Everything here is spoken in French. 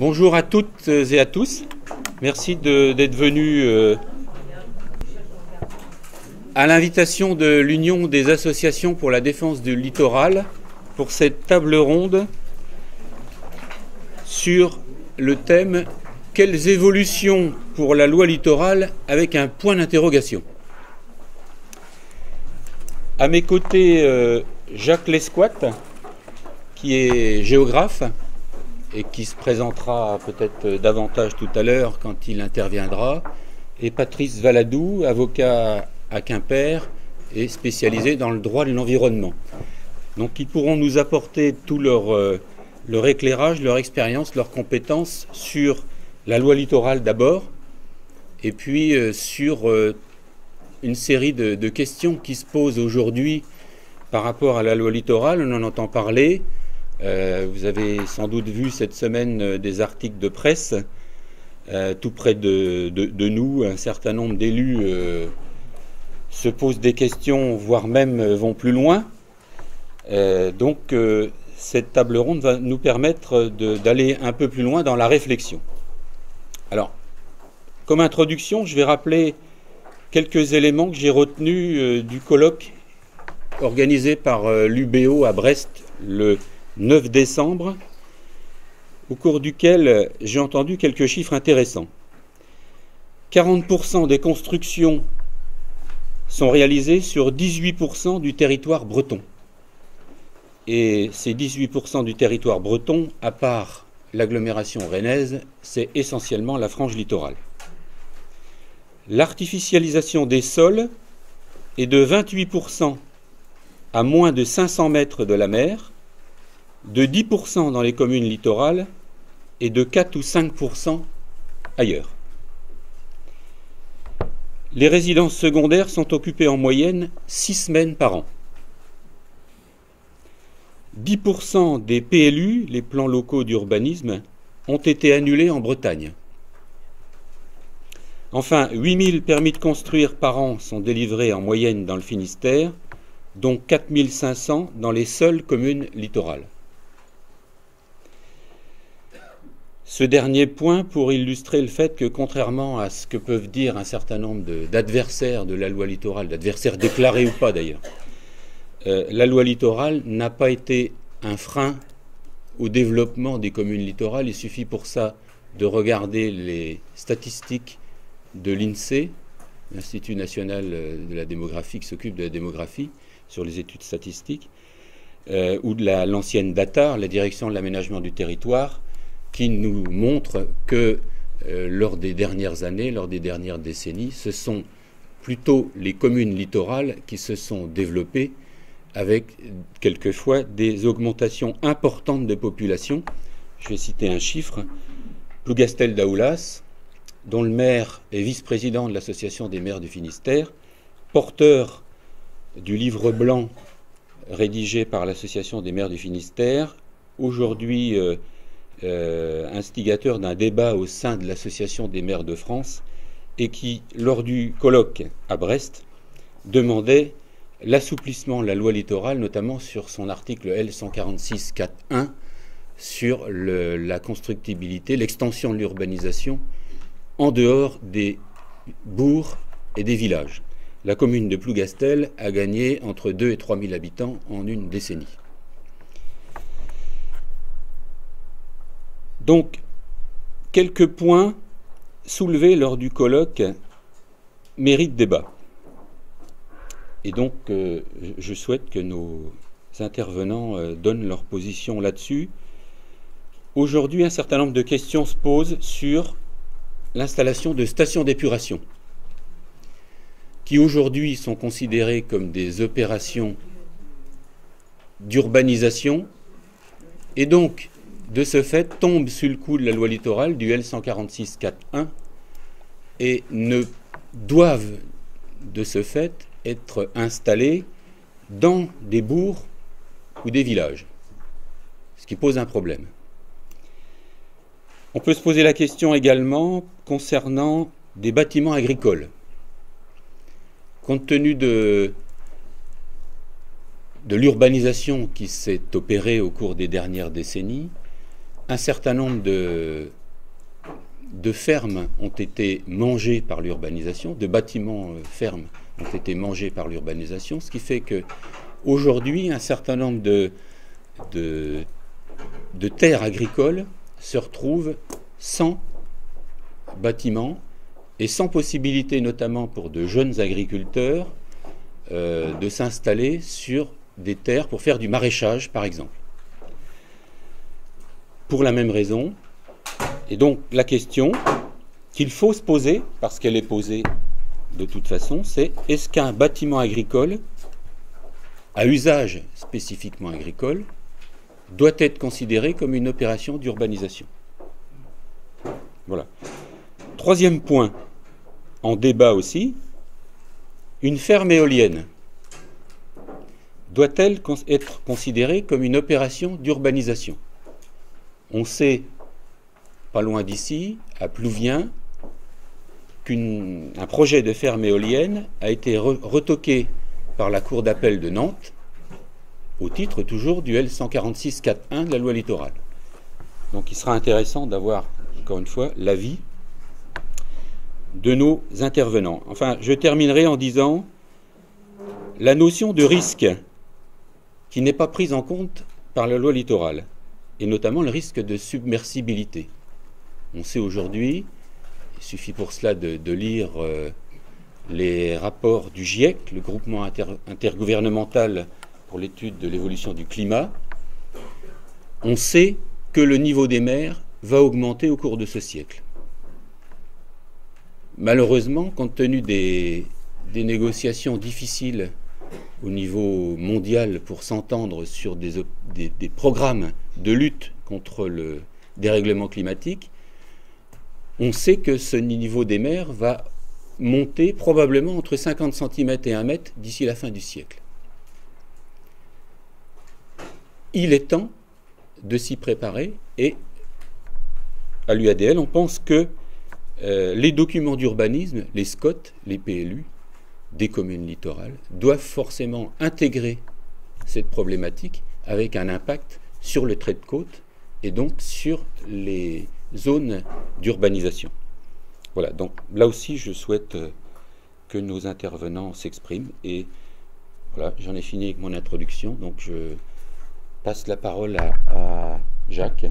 Bonjour à toutes et à tous. Merci d'être venus euh, à l'invitation de l'Union des associations pour la défense du littoral pour cette table ronde sur le thème Quelles évolutions pour la loi littorale? avec un point d'interrogation. À mes côtés, euh, Jacques Lesquat, qui est géographe et qui se présentera peut-être davantage tout à l'heure quand il interviendra, et Patrice Valadou, avocat à Quimper et spécialisé dans le droit de l'environnement. Donc ils pourront nous apporter tout leur, euh, éclairage, leur expérience, leurs compétences sur la loi littorale d'abord, et puis euh, sur euh, une série de, questions qui se posent aujourd'hui par rapport à la loi littorale. On en entend parler, euh, vous avez sans doute vu cette semaine euh, des articles de presse. Euh, tout près de, nous, un certain nombre d'élus se posent des questions, voire même vont plus loin. donc cette table ronde va nous permettre d'aller un peu plus loin dans la réflexion. Alors, comme introduction, je vais rappeler quelques éléments que j'ai retenus du colloque organisé par l'UBO à Brest le 9 décembre, au cours duquel j'ai entendu quelques chiffres intéressants. 40% des constructions sont réalisées sur 18% du territoire breton. Et ces 18% du territoire breton, à part l'agglomération rennaise, c'est essentiellement la frange littorale. L'artificialisation des sols est de 28% à moins de 500 mètres de la mer, de 10% dans les communes littorales et de 4 ou 5% ailleurs. Les résidences secondaires sont occupées en moyenne 6 semaines par an. 10% des PLU, les plans locaux d'urbanisme, ont été annulés en Bretagne. Enfin, 8000 permis de construire par an sont délivrés en moyenne dans le Finistère, dont 4500 dans les seules communes littorales. Ce dernier point pour illustrer le fait que, contrairement à ce que peuvent dire un certain nombre d'adversaires de, la loi littorale, d'adversaires déclarés ou pas d'ailleurs, euh, la loi littorale n'a pas été un frein au développement des communes littorales. Il suffit pour ça de regarder les statistiques de l'INSEE, l'Institut national de la démographie qui s'occupe de la démographie sur les études statistiques, euh, ou de l'ancienne DATAR, la direction de l'aménagement du territoire, qui nous montre que euh, lors des dernières années, lors des dernières décennies, ce sont plutôt les communes littorales qui se sont développées avec quelquefois des augmentations importantes de population. Je vais citer un chiffre. Plougastel d'Aoulas, dont le maire est vice-président de l'Association des maires du Finistère, porteur du livre blanc rédigé par l'Association des maires du Finistère, aujourd'hui euh, instigateur d'un débat au sein de l'Association des maires de France et qui, lors du colloque à Brest, demandait l'assouplissement de la loi littorale, notamment sur son article L146.4.1 sur la constructibilité, l'extension de l'urbanisation en dehors des bourgs et des villages. La commune de Plougastel a gagné entre 2 et 3 000 habitants en une décennie. Donc, quelques points soulevés lors du colloque méritent débat. Et donc, euh, je souhaite que nos intervenants euh, donnent leur position là-dessus. Aujourd'hui, un certain nombre de questions se posent sur l'installation de stations d'épuration, qui aujourd'hui sont considérées comme des opérations d'urbanisation, et donc de ce fait, tombent sur le coup de la loi littorale du L146.4.1 et ne doivent de ce fait être installés dans des bourgs ou des villages, ce qui pose un problème. On peut se poser la question également concernant des bâtiments agricoles. Compte tenu de, de l'urbanisation qui s'est opérée au cours des dernières décennies, un certain nombre de, fermes ont été mangées par l'urbanisation, de bâtiments euh, fermes ont été mangés par l'urbanisation, ce qui fait que aujourd'hui un certain nombre de terres agricoles se retrouvent sans bâtiments et sans possibilité, notamment pour de jeunes agriculteurs, euh, de s'installer sur des terres pour faire du maraîchage, par exemple. Pour la même raison, et donc la question qu'il faut se poser, parce qu'elle est posée de toute façon, c'est est-ce qu'un bâtiment agricole, à usage spécifiquement agricole, doit être considéré comme une opération d'urbanisation? Voilà. Troisième point, en débat aussi, une ferme éolienne doit-elle être considérée comme une opération d'urbanisation? On sait, pas loin d'ici, à Plouvien, qu'un projet de ferme éolienne a été retoqué par la Cour d'appel de Nantes, au titre toujours du L146.4.1 de la loi littorale. Donc il sera intéressant d'avoir, encore une fois, l'avis de nos intervenants. Enfin, je terminerai en disant la notion de risque qui n'est pas prise en compte par la loi littorale, et notamment le risque de submersibilité. On sait aujourd'hui, il suffit pour cela de, lire euh, les rapports du GIEC, le groupement intergouvernemental pour l'étude de l'évolution du climat, on sait que le niveau des mers va augmenter au cours de ce siècle. Malheureusement, compte tenu des, négociations difficiles au niveau mondial pour s'entendre sur des, programmes de lutte contre le dérèglement climatique, on sait que ce niveau des mers va monter probablement entre 50 cm et 1 mètre d'ici la fin du siècle. Il est temps de s'y préparer et à l'UADL, on pense que euh, les documents d'urbanisme, les SCOT, les PLU, des communes littorales, doivent forcément intégrer cette problématique avec un impact sur le trait de côte et donc sur les zones d'urbanisation. Voilà, donc là aussi je souhaite euh, que nos intervenants s'expriment et voilà, j'en ai fini avec mon introduction, donc je passe la parole à Jacques.